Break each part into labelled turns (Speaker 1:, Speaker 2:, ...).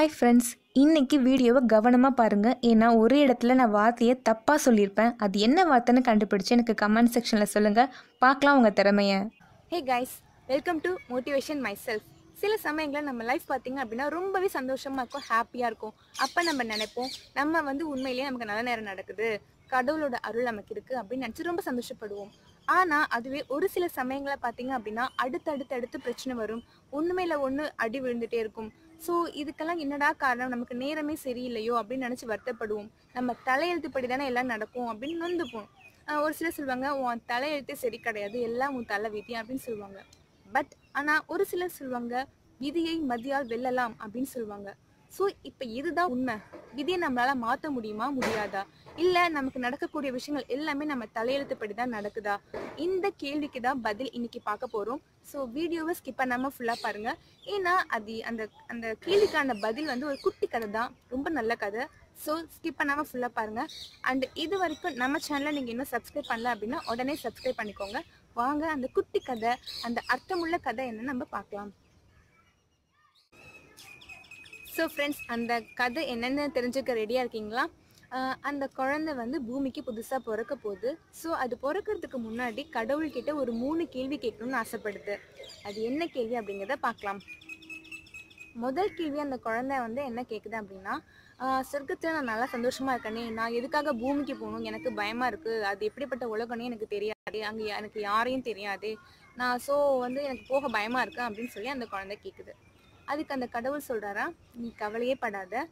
Speaker 1: Hi friends இன்னைக்கு வீடியோவை கவனமாக பாருங்கள் ஏன்னா ஒரு இடத்துல நான் வார்த்தையை தப்பாக சொல்லியிருப்பேன். அது என்ன வார்த்தைன்னு கண்டுபிடிச்சு எனக்கு கமெண்ட் செக்ஷனில் சொல்லுங்கள் பார்க்கலாம் உங்கள் திறமைய.
Speaker 2: Hey guys welcome to motivation myself சில சமயங்களில் நம்ம லைஃப் பார்த்தீங்க அப்படின்னா ரொம்பவே சந்தோஷமாக இருக்கும் ஹாப்பியாக இருக்கும். அப்போ நம்ம நினைப்போம் நம்ம வந்து உண்மையிலேயே நமக்கு நல்ல நேரம் நடக்குது. கடவுளோட அருள் நமக்கு இருக்குது அப்படின்னு நினச்சி ரொம்ப சந்தோஷப்படுவோம். ஆனால் அதுவே ஒரு சில சமயங்களை பார்த்தீங்க அப்படின்னா அடுத்தடுத்தடுத்து பிரச்சனை வரும். ஒன்றுமேல ஒன்று அடி விழுந்துகிட்டே இருக்கும். ஸோ இதுக்கெல்லாம் என்னடா காரணம்? நமக்கு நேரமே சரியில்லையோ அப்படின்னு நினச்சி வருத்தப்படுவோம். நம்ம தலையெழுத்துப்படி தானே எல்லாம் நடக்கும் அப்படின்னு நொந்துப்போம். ஒரு சிலர் சொல்லுவாங்க உன் தலையெழுத்தே சரி கிடையாது. எல்லாம் உன் தலை விதி அப்படின்னு சொல்லுவாங்க. பட் ஆனால் ஒரு சிலர் சொல்லுவாங்க விதியை மதியால் வெல்லலாம் அப்படின்னு சொல்லுவாங்க. ஸோ இப்போ இதுதான் உண்மை. விதியை நம்மளால் மாற்ற முடியுமா? முடியாதா? இல்லை நமக்கு நடக்கக்கூடிய விஷயங்கள் எல்லாமே நம்ம தலையெழுத்துப்படி தான் நடக்குதா? இந்த கேள்விக்கு தான் பதில் இன்னைக்கு பார்க்க போகிறோம் ஸோ வீடியோவை ஸ்கிப் பண்ணாமல் ஃபுல்லாக பாருங்கள் ஏன்னா அது அந்த அந்த கேள்விக்கான பதில் வந்து ஒரு குட்டி கதை தான். ரொம்ப நல்ல கதை. ஸோ ஸ்கிப் பண்ணாமல் ஃபுல்லாக பாருங்கள் அண்ட் இது வரைக்கும் நம்ம சேனலை நீங்கள் இன்னும் சப்ஸ்கிரைப் பண்ணல அப்படின்னா உடனே சப்ஸ்கிரைப் பண்ணிக்கோங்க. வாங்க அந்த குட்டி கதை அந்த அர்த்தமுள்ள கதை என்னன்னு நம்ம பார்க்கலாம். ஸோ ஃப்ரெண்ட்ஸ் அந்த கதை என்னென்னு தெரிஞ்சுக்க ரெடியாக இருக்கீங்களா? அந்த குழந்தை வந்து பூமிக்கு புதுசாக பிறக்க போகுது. ஸோ அது பிறக்கிறதுக்கு முன்னாடி கடவுள்கிட்ட ஒரு மூணு கேள்வி கேட்கணும்னு ஆசைப்படுது. அது என்ன கேள்வி அப்படிங்கிறத பார்க்கலாம். முதல் கேள்வி அந்த குழந்தை வந்து என்ன கேட்குது அப்படின்னா சொர்க்கத்தில் நான் நல்லா சந்தோஷமாக இருக்கேனே. நான் எதுக்காக பூமிக்கு போகணும்? எனக்கு பயமாக இருக்குது அது எப்படிப்பட்ட உலகம்னே எனக்கு தெரியாது. அங்கே எனக்கு யாரையும் தெரியாது. நான் ஸோ வந்து எனக்கு போக பயமாக இருக்கு அப்படின்னு சொல்லி அந்த குழந்தை கேட்குது அதுக்கு அந்த கடவுள் சொல்கிறாரா நீ கவலையே படாத.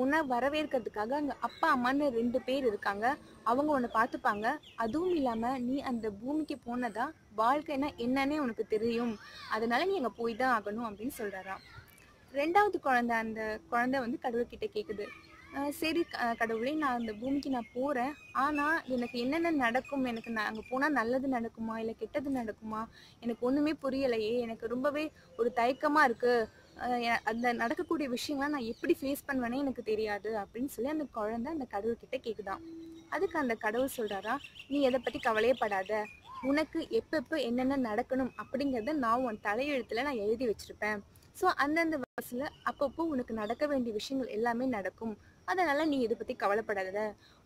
Speaker 2: உன்னை வரவேற்கிறதுக்காக அங்கே அப்பா அம்மான்னு ரெண்டு பேர் இருக்காங்க. அவங்க உன்னை பார்த்துப்பாங்க. அதுவும் இல்லாமல் நீ அந்த பூமிக்கு போனதா வாழ்க்கைனா என்னன்னே உனக்கு தெரியும். அதனால நீ அங்கே போய் தான் ஆகணும் அப்படின்னு சொல்கிறாராம் ரெண்டாவது குழந்தை அந்த குழந்தை வந்து கடவுள்கிட்ட கேட்குது சரி கடவுளே நான் அந்த பூமிக்கு நான் போகிறேன் ஆனால் எனக்கு என்னென்ன நடக்கும்? எனக்கு நான் அங்கே போனால் நல்லது நடக்குமா? இல்லை கெட்டது நடக்குமா? எனக்கு ஒன்றுமே புரியலையே. எனக்கு ரொம்பவே ஒரு தயக்கமாக இருக்குது அந்த நடக்கக்கூடிய விஷயங்கள்லாம் நான் எப்படி ஃபேஸ் பண்ணுவேனே எனக்கு தெரியாது அப்படின்னு சொல்லி அந்த குழந்தை அந்த கடவுள்கிட்ட கேட்குதான் அதுக்கு அந்த கடவுள் சொல்கிறாரா நீ எதை பற்றி கவலையே படாத. உனக்கு எப்பப்போ என்னென்ன நடக்கணும் அப்படிங்கிறத நான் உன் தலையெழுத்தில் நான் எழுதி வச்சிருப்பேன். ஸோ அந்தந்த வயசுல அப்பப்போ உனக்கு நடக்க வேண்டிய விஷயங்கள் எல்லாமே நடக்கும். அதனால நீ இதை பத்தி கவலைப்படாத.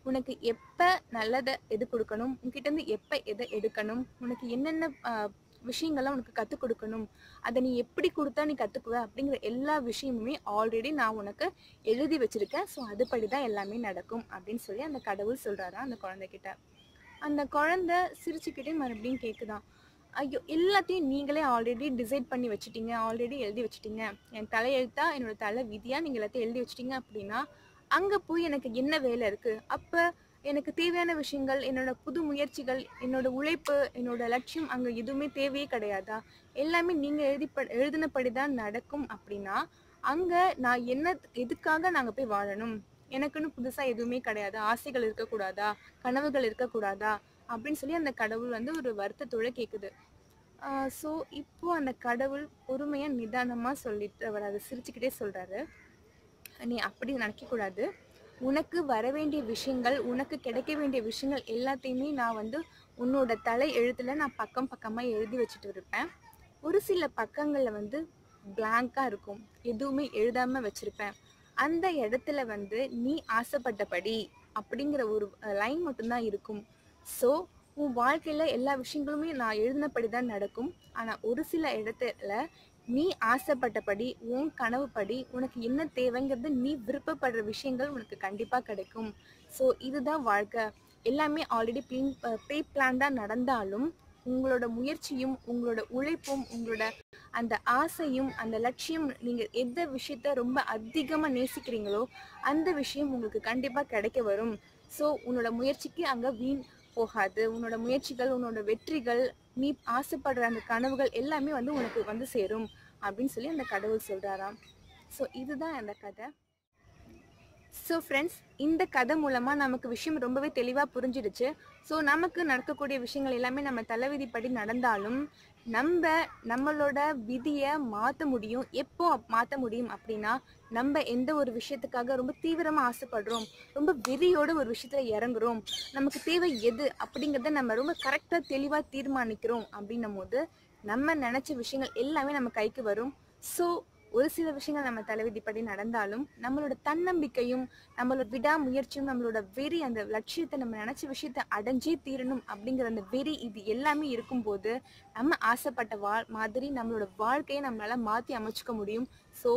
Speaker 2: உனக்கு எப்ப நல்லதை எது கொடுக்கணும்? உன்கிட்ட இருந்து எப்ப எதை எடுக்கணும்? உனக்கு என்னென்ன விஷயங்கள்லாம் உனக்கு கற்றுக் கொடுக்கணும். அதை நீ எப்படி கொடுத்தா நீ கற்றுக்குவ அப்படிங்கிற எல்லா விஷயமுமே ஆல்ரெடி நான் உனக்கு எழுதி வச்சுருக்கேன். ஸோ அதுபடி தான் எல்லாமே நடக்கும் அப்படின்னு சொல்லி அந்த கடவுள் சொல்கிறாரா அந்த குழந்தைகிட்ட. அந்த குழந்தை சிரிச்சுக்கிட்டே மறுபடியும் கேட்குதான் ஐயோ எல்லாத்தையும் நீங்களே ஆல்ரெடி டிசைட் பண்ணி வச்சுட்டீங்க ஆல்ரெடி எழுதி வச்சுட்டீங்க. என் தலையெழுத்தா என்னோட தலை விதியாக நீங்கள் எல்லாத்தையும் எழுதி வச்சிட்டீங்க அப்படின்னா அங்கே போய் எனக்கு என்ன வேலை இருக்குது அப்போ எனக்கு தேவையான விஷயங்கள் என்னோட புது முயற்சிகள் என்னோட உழைப்பு என்னோட லட்சியம் அங்கே எதுவுமே தேவையே கிடையாதா? எல்லாமே நீங்கள் எழுதி எழுதினபடி தான் நடக்கும் அப்படின்னா அங்கே நான் என்ன எதுக்காக நாங்கள் போய் வாழணும்? எனக்குன்னு புதுசாக எதுவுமே கிடையாது. ஆசைகள் இருக்கக்கூடாதா? கனவுகள் இருக்கக்கூடாதா? அப்படின்னு சொல்லி அந்த கடவுள் வந்து ஒரு வருத்தத்தோடு கேட்குது ஸோ இப்போது அந்த கடவுள் பொறுமையாக நிதானமாக சொல்லிட்டு அவர் அதை சிரிச்சுக்கிட்டே சொல்கிறாரு நீ அப்படி நினைக்கக்கூடாது. உனக்கு வர வேண்டிய விஷயங்கள் உனக்கு கிடைக்க வேண்டிய விஷயங்கள் எல்லாத்தையுமே நான் வந்து உன்னோட தலை எழுத்துல நான் பக்கம் பக்கமா எழுதி வச்சுட்டு இருப்பேன். ஒரு சில பக்கங்கள்ல வந்து blank-ஆ இருக்கும். எதுவுமே எழுதாம வச்சிருப்பேன். அந்த இடத்துல வந்து நீ ஆசைப்பட்டபடி அப்படிங்கிற ஒரு லைன் மட்டும்தான் இருக்கும். ஸோ உன் வாழ்க்கையில எல்லா விஷயங்களுமே நான் எழுதினபடி தான் நடக்கும். ஆனா ஒரு சில இடத்துல நீ ஆசைப்பட்டபடி உன் கனவுப்படி உனக்கு என்ன தேவைங்கிறது நீ விருப்பப்படுற விஷயங்கள் உனக்கு கண்டிப்பாக கிடைக்கும். ஸோ இதுதான் வாழ்க்கை. எல்லாமே ஆல்ரெடி ப்ளீன் ப்ரீ பிளான்டாக நடந்தாலும் உங்களோட முயற்சியும் உங்களோட உழைப்பும் உங்களோட அந்த ஆசையும் அந்த லட்சியம் நீங்கள் எந்த விஷயத்த ரொம்ப அதிகமாக நேசிக்கிறீங்களோ அந்த விஷயம் உங்களுக்கு கண்டிப்பாக கிடைக்க வரும். ஸோ உன்னோட முயற்சிக்கு அங்கே வீண் போகாது. உன்னோட முயற்சிகள் உன்னோட வெற்றிகள் நீ ஆசைப்படுற அந்த கனவுகள் எல்லாமே வந்து உனக்கு வந்து சேரும். அப்படின்னு சொல்லி அந்த கடவுள் சொல்கிறாராம் ஸோ இதுதான் அந்த கதை. ஸோ ஃப்ரெண்ட்ஸ் இந்த கதை மூலமாக நமக்கு விஷயம் ரொம்பவே தெளிவாக புரிஞ்சிடுச்சு. ஸோ நமக்கு நடக்கக்கூடிய விஷயங்கள் எல்லாமே நம்ம தலைவிதிப்படி நடந்தாலும் நம்ம நம்மளோட விதியை மாற்ற முடியும். எப்போ மாற்ற முடியும் அப்படின்னா நம்ம எந்த ஒரு விஷயத்துக்காக ரொம்ப தீவிரமாக ஆசைப்படுறோம் ரொம்ப வெறியோட ஒரு விஷயத்தில் இறங்குறோம் நமக்கு தேவை எது அப்படிங்கிறத நம்ம ரொம்ப கரெக்டாக தெளிவாக தீர்மானிக்கிறோம் அப்படின்னும் போது நம்ம நினச்ச விஷயங்கள் எல்லாமே நம்ம கைக்கு வரும். ஸோ ஒரு சில விஷயங்கள் நம்ம தலைவிதிப்படி நடந்தாலும் நம்மளோட தன்னம்பிக்கையும் நம்மளோட விடாமுயற்சியும் நம்மளோட வெறி அந்த லட்சியத்தை நம்ம நினைச்ச விஷயத்தை அடைஞ்சே தீரணும் அப்படிங்கிற அந்த வெறி இது எல்லாமே இருக்கும்போது நம்ம ஆசைப்பட்ட வா மாதிரி நம்மளோட வாழ்க்கையை நம்மளால மாற்றி அமைச்சுக்க முடியும். ஸோ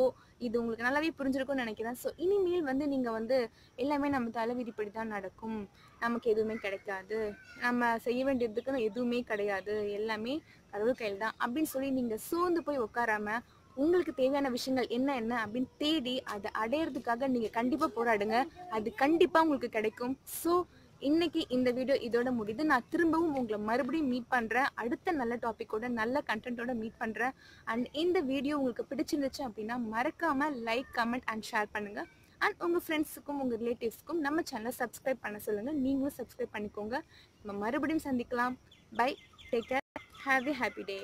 Speaker 2: இது உங்களுக்கு நல்லாவே புரிஞ்சிருக்கும்னு நினைக்கிறேன். ஸோ இனிமேல் வந்து நீங்கள் வந்து எல்லாமே நம்ம தலைவிதிப்படி தான் நடக்கும். நமக்கு எதுவுமே கிடைக்காது. நம்ம செய்ய வேண்டியதுக்குன்னு எதுவுமே கிடையாது. எல்லாமே கடவுள் கையில் தான் அப்படின்னு சொல்லி நீங்கள் சோர்ந்து போய் உட்காராம உங்களுக்கு தேவையான விஷயங்கள் என்ன என்ன அப்படின்னு தேடி அதை அடையிறதுக்காக நீங்கள் கண்டிப்பாக போராடுங்க. அது கண்டிப்பாக உங்களுக்கு கிடைக்கும். ஸோ இன்னைக்கு இந்த வீடியோ இதோட முடியுது நான் திரும்பவும் உங்களை மறுபடியும் மீட் பண்ணுறேன் அடுத்த நல்ல டாப்பிக்கோட நல்ல கண்டென்ட்டோட மீட் பண்ணுறேன் அண்ட் இந்த வீடியோ உங்களுக்கு பிடிச்சிருந்துச்சு அப்படின்னா மறக்காமல் லைக் கமெண்ட் அண்ட் ஷேர் பண்ணுங்கள் அண்ட் உங்கள் ஃப்ரெண்ட்ஸுக்கும் உங்கள் ரிலேட்டிவ்ஸ்க்கும் நம்ம சேனலை சப்ஸ்கிரைப் பண்ண சொல்லுங்கள் நீங்களும் சப்ஸ்கிரைப் பண்ணிக்கோங்க. நம்ம மறுபடியும் சந்திக்கலாம். Bye take care have a happy day